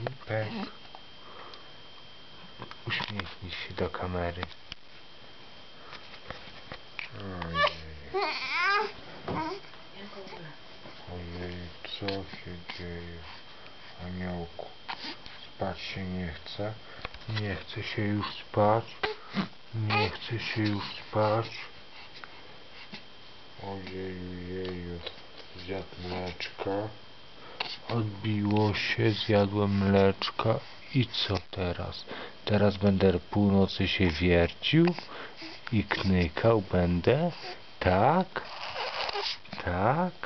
Głupek. Uśmiechnij się do kamery. Ojej. Ojej, co się dzieje? Aniołku, spać się nie chce. Nie chce się już spać. Nie chce się już spać. Ojeju, jeju, zjadł mleczko. Odbiło się, zjadłem mleczka i co teraz? Teraz będę północy się wiercił i knykał będę? Tak? Tak?